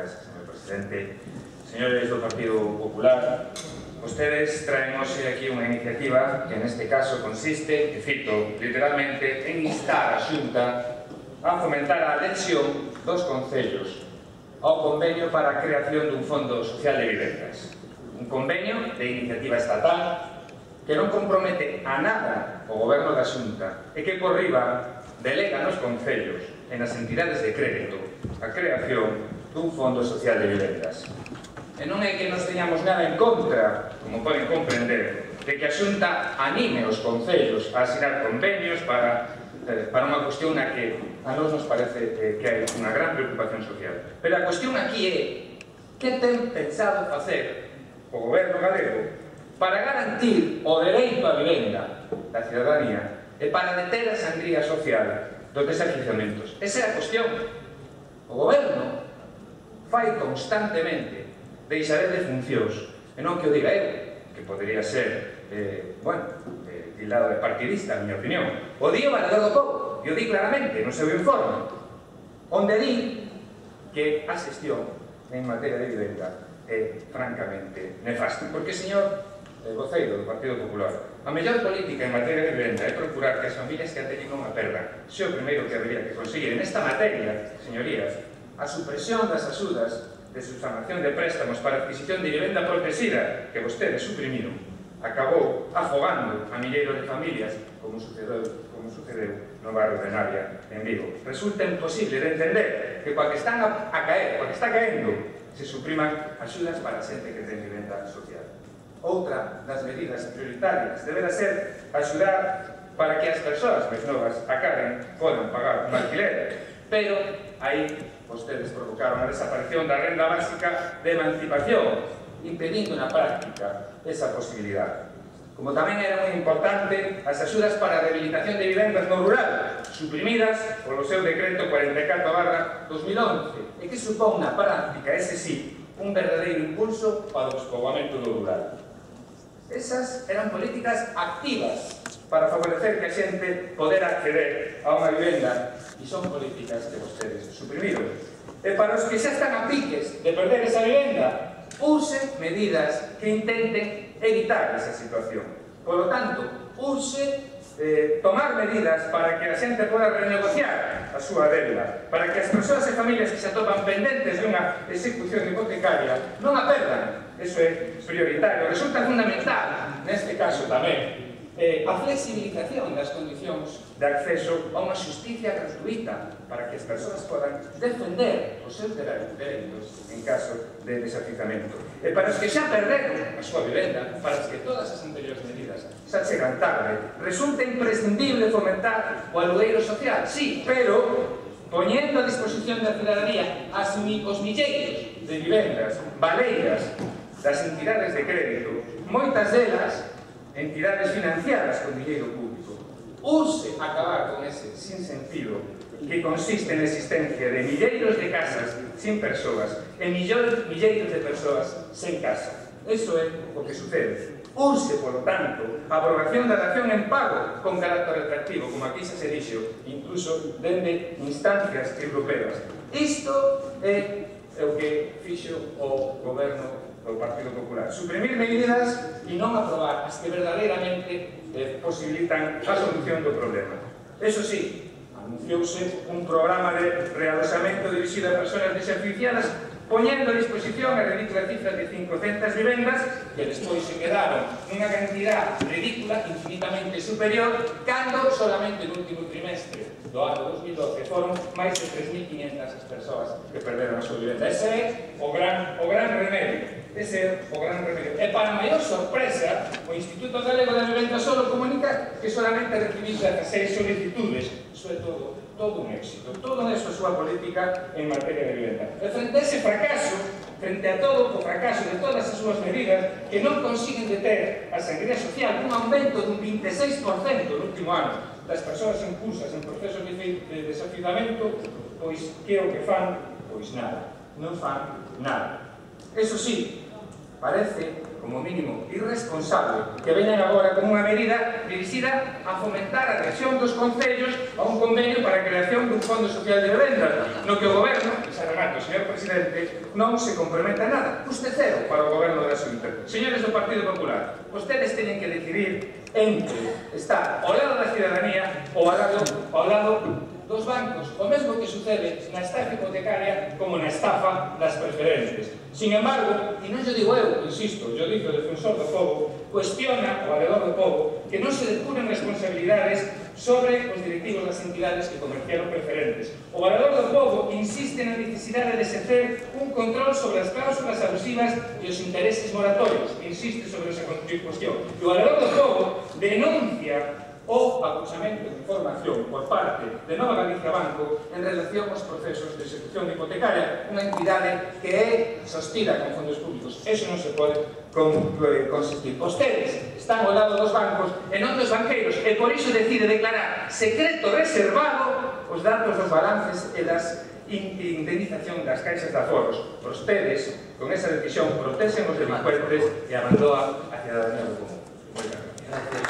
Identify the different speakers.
Speaker 1: Grazas, señor presidente. Señores do Partido Popular, Ustedes traen hoxe aquí unha iniciativa que neste caso consiste, e cito literalmente, en instar a Xunta a fomentar a adhesión dos concellos ao convenio para a creación dun fondo social de vivendas. Un convenio de iniciativa estatal que non compromete a nada o goberno da Xunta e que por riba delega nos concellos e nas entidades de crédito a creación dun fondo social de vivendas. E non é que nos teñamos nada en contra, como poden comprender, de que a Xunta anime os concellos a asinar convenios para, eh, para unha cuestión na que a nós nos parece eh, que hai unha gran preocupación social. Pero a cuestión aquí é que ten pensado facer o goberno galego para garantir o dereito á vivenda da cidadanía e para deter a sangría social dos desafiuzamentos. Esa é a cuestión. O goberno fai constantemente deixarelle funcións. E non que o diga eu que podría ser eh, bueno, eh, tildado de partidista, a miña opinión. O di o Valedor do Pou e o di claramente no seu informe onde di que a xestión en materia de vivenda é francamente nefasta. Porque señor eh, Boceiro do Partido Popular a mellor política en materia de vivenda é procurar que as familias que a teñen unha perda se o primeiro que habería que conseguir en esta materia, señorías a supresión das axudas de subsanación de préstamos para adquisición de vivenda protegida que vostedes suprimiron acabou afogando a milleiros de familias como sucedeu, como sucedeu no barrio de Navia en Vigo. Resulta imposible de entender que coa que están a, a caer, coa que está caendo, se supriman axudas para a xente que ten vivenda social. Outra das medidas prioritarias deberá ser axudar para que as persoas máis novas acaben podan pagar un alquiler, pero aí vostedes provocaron a desaparición da renda básica de emancipación, impedindo na práctica esa posibilidade. Como tamén era moi importante as axudas para a rehabilitación de vivendas no rural, suprimidas polo seu decreto 44 barra 2011, e que supón na práctica, ese sí, un verdadeiro impulso para o despoboamento do rural. Esas eran políticas activas para favorecer que a xente poder acceder a unha vivenda e son políticas que vostedes suprimiron. E para os que xa están a piques de perder esa vivenda, usen medidas que intenten evitar esa situación. Por lo tanto, use eh, tomar medidas para que a xente poda renegociar a súa deuda, para que as persoas e familias que se atopan pendentes dunha execución hipotecaria non a perdan. Eso é prioritario, resulta fundamental neste caso tamén eh, a flexibilización das condicións de acceso a unha justicia gratuita para que as persoas podan defender os seus dereitos en caso de desafitamento. E para os que xa perderon a súa vivenda, para os que todas as anteriores medidas xa chegan tarde, resulta imprescindible fomentar o alugueiro social, sí, pero poñendo a disposición da cidadanía as, os milleiros de vivendas, baleiras, das entidades de crédito, moitas delas entidades financiadas con dinheiro público. Ouse acabar con ese sin sentido que consiste na existencia de milleiros de casas sin persoas e millóns, milleiros de persoas sen casa. Eso é o que sucede. Ouse, por tanto, a abrogación da dación en pago con carácter retractivo, como aquí xa se dixo, incluso dende instancias europeas. Isto é o que fixo o goberno do Partido Popular. Suprimir medidas e non aprobar as que verdadeiramente eh, posibilitan a solución do problema. Eso sí, anunciouse un programa de realoxamento dirixido a persoas desaficiadas poñendo a disposición a ridícula cifra de 500 vivendas que despois se quedaron unha cantidad ridícula, infinitamente superior, cando solamente no último trimestre do ano 2012 foron máis de 3.500 as persoas que perderon a súa vivenda. Ese é o gran, o gran remedio de ser o gran remedio. E para maior sorpresa, o Instituto Galego de Vivenda Solo comunica que solamente recibís 16 solicitudes, iso é todo, todo un éxito, todo eso é a súa política en materia de vivenda. E frente a ese fracaso, frente a todo o fracaso de todas as súas medidas que non consiguen deter a seguridade social un aumento dun 26% no último ano das persoas incursas en procesos de desafidamento, pois que o que fan? Pois nada, non fan nada. Eso sí, parece, como mínimo, irresponsable que vengan agora con unha medida dirixida a fomentar a adhesión dos concellos a un convenio para a creación dun fondo social de vivenda, no que o goberno, xa remato, señor presidente, non se comprometa nada, Usted cero para o goberno da xunta. Señores do Partido Popular, ustedes teñen que decidir entre estar ao lado da cidadanía ou ao lado, ao lado dos bancos, o mesmo que sucede na estafa hipotecaria como na estafa das preferentes. Sin embargo, e non yo digo eu, insisto, yo digo o defensor do povo, cuestiona o valedor do povo que non se depuren responsabilidades sobre os directivos das entidades que comerciaron preferentes. O valedor do povo insiste na necesidade de exercer un control sobre as cláusulas abusivas e os intereses moratorios, insiste sobre esa cuestión. E o valedor do povo denuncia o acusamento de información por parte de Nova Galicia Banco en relación aos procesos de execución hipotecaria unha entidade que é sostida con fondos públicos. Eso non se pode eh, consistir. Vostedes están ao lado dos bancos e non dos banqueiros e por iso decide declarar secreto reservado os datos dos balances e das indemnización das caixas de aforos. Vostedes, con esa decisión, protexen os delincuentes e abandoa a ciudadanía do común. Moitas gracias.